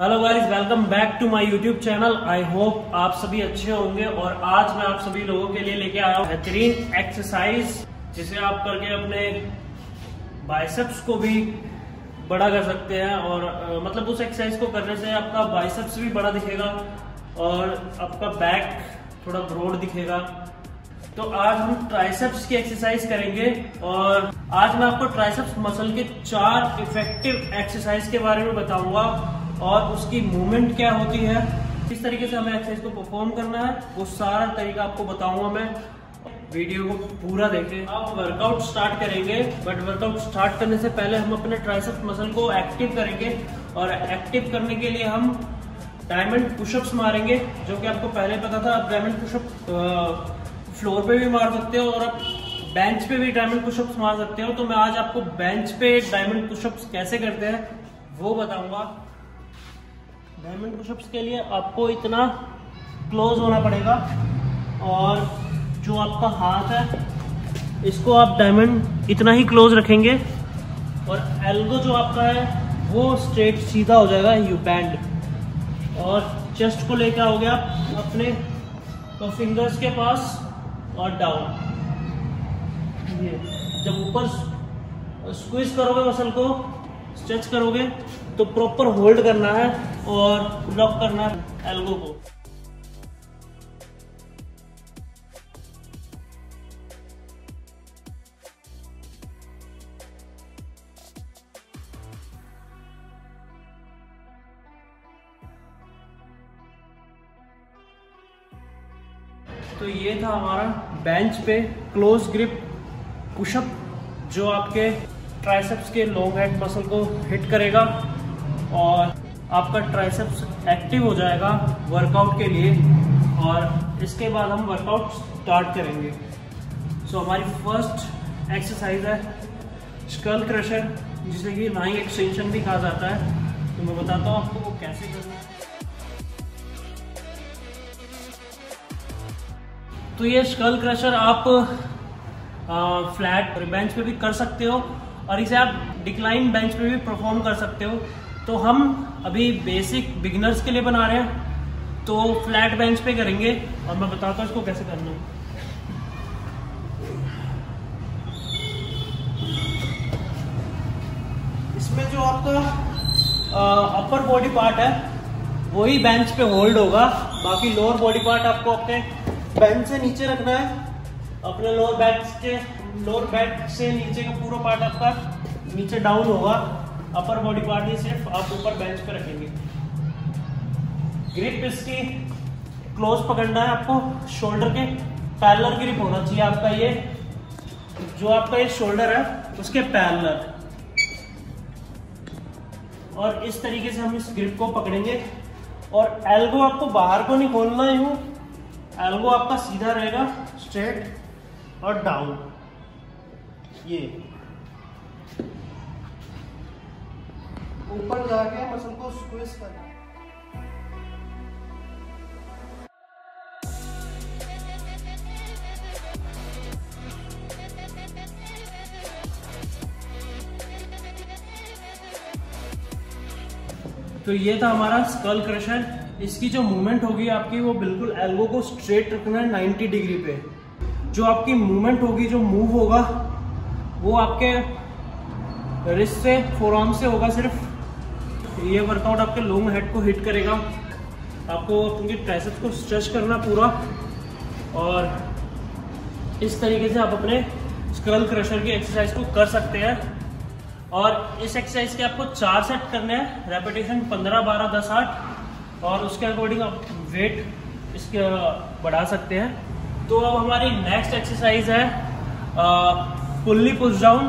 Hello guys welcome back to my YouTube channel I hope आप सभी अच्छे होंगे और आज मैं आप सभी लोगों के लिए लेके आया हूँ बेहतरीन एक्सरसाइज जिसे आप करके अपने बाइसेप्स को भी बड़ा कर सकते हैं और आ, मतलब उस एक्सरसाइज को करने से आपका बाइसेप्स भी बड़ा दिखेगा और आपका बैक थोड़ा ब्रॉड दिखेगा। तो आज हम ट्राइसेप्स की एक्सरसाइज करेंगे और आज मैं आपको ट्राइसेप्स मसल के चार इफ़ेक्टिव एक्सरसाइज के बारे में बताऊँगा और उसकी मूवमेंट क्या होती है, किस तरीके से हमें एक्सरसाइज को परफॉर्म करना है, वो सारा तरीका आपको बताऊँगा मैं। वीडियो को पूरा देखें। आप वर्कआउट स्टार्ट करेंगे बट वर्कआउट स्टार्ट करने से पहले हम अपने ट्राइसेप्स मसल को एक्टिव करेंगे और एक्टिव करने के लिए हम डायमंड पुशअप्स मारेंगे, जो कि आपको पहले पता था आप डायमंड पुशअप फ्लोर पे भी मार सकते हो और आप बेंच पे भी डायमंड पुशअप्स मार सकते हो। तो मैं आज आपको बेंच पे डायमंड पुशअप्स कैसे करते हैं, वो बताऊँगा। डायमंड पुशअप्स के लिए आपको इतना क्लोज होना पड़ेगा और जो आपका हाथ है, इसको आप डायमंड इतना ही क्लोज रखेंगे और एल्गो जो आपका है, वो स्ट्रेट सीधा हो जाएगा यू बैंड और चेस्ट को लेकर आओगे आप अपने तो फिंगर्स के पास और डाउन ये, जब ऊपर स्क्वीज करोगे मसल को स्ट्रेच करोगे तो प्रॉपर होल्ड करना है और लॉक करना है एल्गो को. तो ये था हमारा बेंच पे क्लोज ग्रिप पुशअप जो आपके ट्राइसेप्स के लॉन्ग हेड मसल को हिट करेगा और आपका ट्राइसेप्स एक्टिव हो जाएगा वर्कआउट के लिए और इसके बाद हम वर्कआउट स्टार्ट करेंगे। सो so, हमारी फ़र्स्ट एक्सरसाइज है स्कल क्रशर जिसे कि नाइंग एक्सटेंशन भी कहा जाता है। तो मैं बताता हूँ आपको वो कैसे करना है। तो ये स्कल क्रशर आप फ्लैट बेंच पे भी कर सकते हो और इसे आप डिक्लाइन बेंच पे भी परफॉर्म कर सकते हो। तो हम अभी बेसिक बिगिनर्स के लिए बना रहे हैं। तो फ्लैट बेंच पे करेंगे और मैं बताता हूँ इसको कैसे करना है। इसमें जो आपका अपर बॉडी पार्ट है, वही बेंच पे होल्ड होगा। बाकी लोअर बॉडी पार्ट आपको अपने बेंच से नीचे रखना है। अपने लोअर बैक के लोअर बैक से नीचे का पूरा पार्ट आपका नीचे डाउन होगा। अपर बॉडी पार्ट ही सिर्फ़ आप ऊपर बेंच पे रखेंगे। ग्रिप इसकी क्लोज पकड़ना है आपको शोल्डर के। पैरलर ग्रिप होना चाहिए आपका ये। जो आपका ये शोल्डर है, उसके पैरलर और इस तरीके से हम इस ग्रिप को पकड़ेंगे। और एल्गो आपको बाहर को नहीं खोलना यूँ। एल्गो आपका सीधा रहेगा स्ट्रेट और डाउन ये. ऊपर जाके मसल को स्क्वीज करना। तो ये था हमारा स्कल क्रशर इसकी जो मूवमेंट होगी आपकी, वो बिल्कुल एल्बो को स्ट्रेट रखना है 90 डिग्री पे। जो आपकी मूवमेंट होगी, जो मूव होगा, वो आपके रिस्ट से फोरआर्म से होगा सिर्फ़। ये वर्कआउट आपके लॉन्ग हेड को हिट करेगा। आपको अपनी ट्राइसेप्स को स्ट्रेच करना पूरा। और इस तरीके से आप अपने स्क्रल क्रशर की एक्सरसाइज को कर सकते हैं। और इस एक्सरसाइज के आपको चार सेट करने हैं। रेपिटेशन पंद्रह, बारह, दस, आठ। और उसके अकॉर्डिंग आप वेट इसके बढ़ा सकते हैं। तो अब हमारी नेक्स्ट एक्सरसाइज है पुल्ली पुश डाउन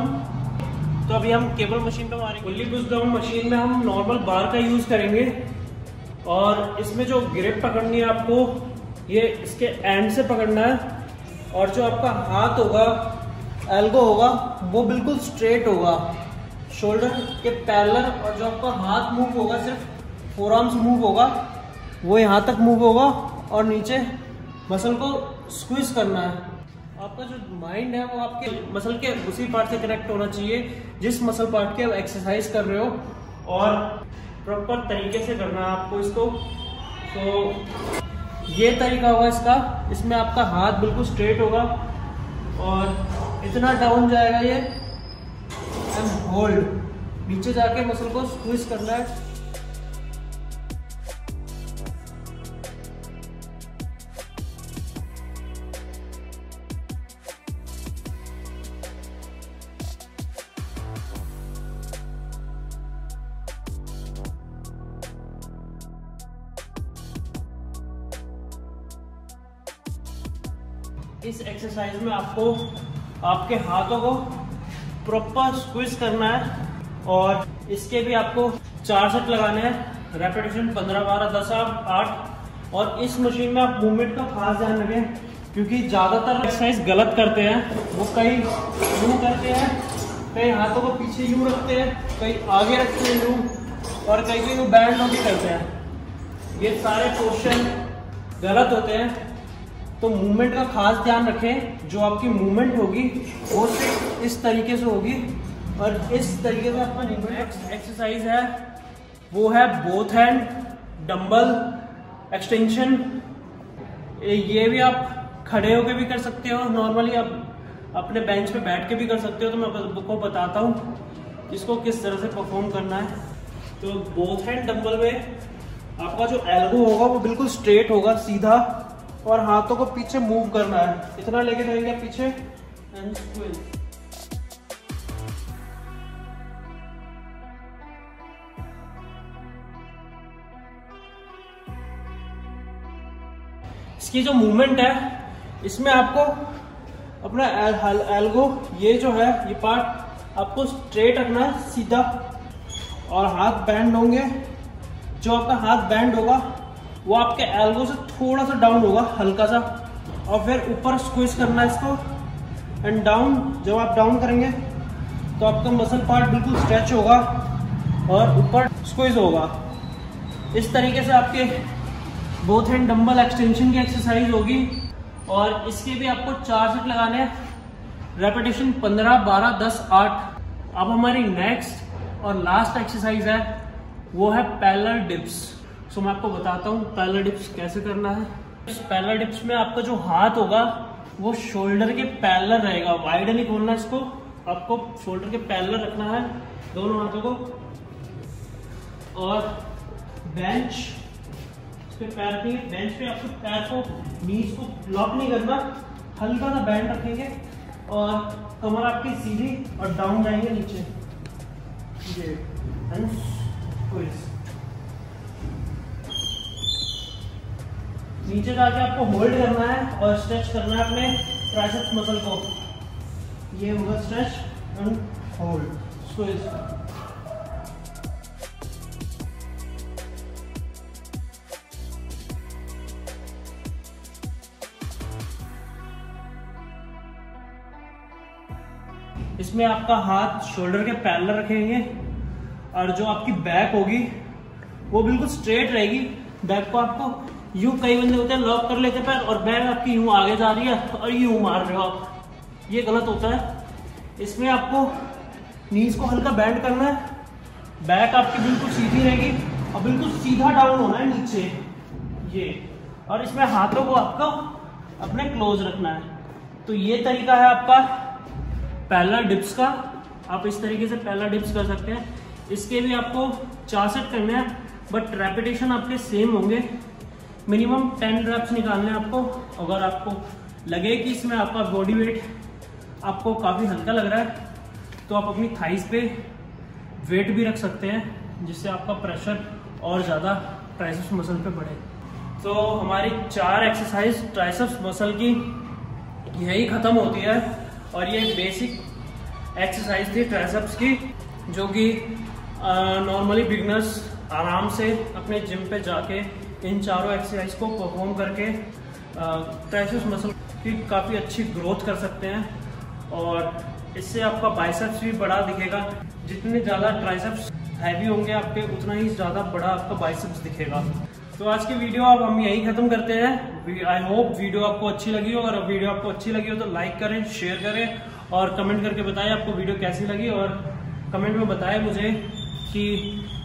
तो अभी हम केबल मशीन पे मारेंगे। फुल्ली पुश डाउन मशीन में हम नॉर्मल बार का यूज़ करेंगे। और इसमें जो ग्रिप पकड़नी है आपको, ये इसके एंड से पकड़ना है। और जो आपका हाथ होगा एल्गो होगा, वो बिल्कुल स्ट्रेट होगा। शोल्डर के पैरलर और जो आपका हाथ मूव होगा, सिर्फ़ फोर आर्म्स मूव होगा, वो यहाँ तक मूव होगा और नीचे मसल को स्क्वीज करना है। आपका जो माइंड है वो आपके मसल के उसी पार्ट से कनेक्ट होना चाहिए, जिस मसल पार्ट के आप एक्सरसाइज कर रहे हो और प्रॉपर तरीके से करना है आपको इसको। तो ये तरीका होगा इसका, इसमें आपका हाथ बिल्कुल स्ट्रेट होगा और इतना डाउन जाएगा ये एंड होल्ड नीचे जाके मसल को स्क्वीज करना है। इस एक्सरसाइज में आपको, आपके हाथों को प्रॉपर स्क्विज करना है और इसके भी आपको चार सेट लगाने हैं। रेपिटेशन पंद्रह, बारह, दस, आठ और इस मशीन में आप मूवमेंट का खास ध्यान रखें, क्योंकि ज़्यादातर एक्सरसाइज गलत करते हैं। वो कई यूँ करते हैं कई हाथों को पीछे यूँ रखते हैं कई आगे रखते हैं यूँ, और कई कई बैंड होकर करते हैं। ये सारे क्वेश्चन गलत होते हैं। तो मूवमेंट का खास ध्यान रखें, जो आपकी मूवमेंट होगी, वो सिर्फ़ इस तरीके से होगी। और इस तरीके से आपका एक्सरसाइज है, वो है बोथ हैंड डंबल एक्सटेंशन ये भी आप खड़े होके भी कर सकते हो। नॉर्मली आप अपने बेंच पे बैठ के भी कर सकते हो तो मैं आपको बताता हूँ, इसको किस तरह से परफॉर्म करना है। तो बोथ हैंड डंबल में आपका जो एल्बो होगा, वो बिल्कुल स्ट्रेट होगा, सीधा। और हाथों को पीछे मूव करना है। इतना लेके जाएँगे पीछे। इसकी जो मूवमेंट है इसमें आपको अपना एल, एल्गो ये जो है ये पार्ट आपको स्ट्रेट रखना है सीधा। और हाथ बैंड होंगे। जो आपका हाथ बैंड होगा वो आपके एल्बो से थोड़ा सा डाउन होगा हल्का सा और फिर ऊपर स्क्विज करना है इसको एंड डाउन जब आप डाउन करेंगे तो आपका मसल पार्ट बिल्कुल स्ट्रेच होगा, और ऊपर स्क्विज होगा। इस तरीके से आपके बोथ हैंड डंबल एक्सटेंशन की एक्सरसाइज होगी, और इसके भी आपको चार सेट लगाने हैं। रेपिटेशन पंद्रह, बारह, दस, आठ। अब हमारी नेक्स्ट और लास्ट एक्सरसाइज है, वो है पैलर डिप्स सो मैं आपको बताता हूँ पैलर डिप्स कैसे करना है। इस पैलर डिप्स में आपका जो हाथ होगा, वो शोल्डर के पैलर रहेगा। वाइड नहीं खोलना इसको। आपको शोल्डर के पैलर रखना है दोनों हाथों को। और बेंच पे पैर रखेंगे। बेंच पे आपको पैर को नीच को लॉक नहीं करना। हल्का सा बैंड रखेंगे। और कमर आपकी सीधी और डाउन जाएँगे नीचे। ये नीचे जाके आपको होल्ड करना है और स्ट्रेच करना है अपने ट्राइसेप्स मसल को। ये होगा स्ट्रेच एंड होल्ड स्क्वीज इसमें आपका हाथ शोल्डर के पैरल रखेंगे और जो आपकी बैक होगी, वो बिल्कुल स्ट्रेट रहेगी। बैक को आपको यूँ कई बंदे होते हैं लॉक कर लेते पैर, और बैग आपकी यूँ आगे जा रही है, और यूँ मार रहे हो आप। ये गलत होता है। इसमें आपको नीज को हल्का बैंड करना है। बैक आपकी बिल्कुल सीधी रहेगी, और बिल्कुल सीधा डाउन होना है नीचे। ये। और इसमें हाथों को आपको अपने क्लोज रखना है। तो ये तरीका है आपका पहला डिप्स का। आप इस तरीके से पहला डिप्स कर सकते हैं। इसके भी आपको चार सेट करने हैं बट रेपिटेशन आपके सेम होंगे। मिनिमम टेन रेप्स निकालने आपको। अगर आपको लगे कि इसमें आपका बॉडी वेट आपको काफ़ी हल्का लग रहा है तो आप अपनी थाइस पे वेट भी रख सकते हैं, जिससे आपका प्रेशर और ज़्यादा ट्राइसेप्स मसल पे बढ़े। तो हमारी चार एक्सरसाइज ट्राइसेप्स मसल की यही ख़त्म होती है, और ये बेसिक एक्सरसाइज थी ट्राइसेप्स की, जो कि नॉर्मली बिगनर्स आराम से अपने जिम पे जाके इन चारों एक्सरसाइज को परफॉर्म करके ट्राइसेप्स मसल की काफ़ी अच्छी ग्रोथ कर सकते हैं। और इससे आपका बाइसेप्स भी बड़ा दिखेगा। जितने ज़्यादा ट्राइसेप्स हैवी होंगे, आपके उतना ही ज़्यादा बड़ा आपका बाइसेप्स दिखेगा। तो आज की वीडियो अब हम यही खत्म करते हैं। आई होप वीडियो आपको अच्छी लगी हो। अगर वीडियो आपको अच्छी लगी हो तो लाइक करें शेयर करें। और कमेंट करके बताएँ आपको वीडियो कैसी लगी। और कमेंट में बताएँ मुझे कि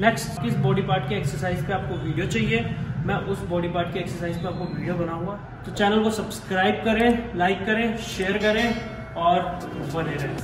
नेक्स्ट किस बॉडी पार्ट के एक्सरसाइज पे आपको वीडियो चाहिए। मैं उस बॉडी पार्ट की एक्सरसाइज पर आपको वीडियो बनाऊँगा। तो चैनल को सब्सक्राइब करें लाइक करें शेयर करें और बने रहें।